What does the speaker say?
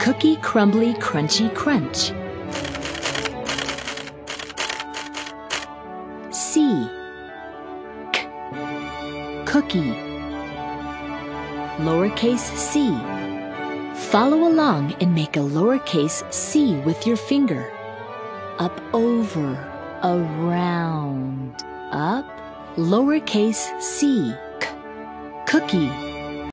Cookie crumbly crunchy crunch. C. K. Cookie. Lowercase c. Follow along and make a lowercase c with your finger. Up over, around, up, lowercase c. K. Cookie.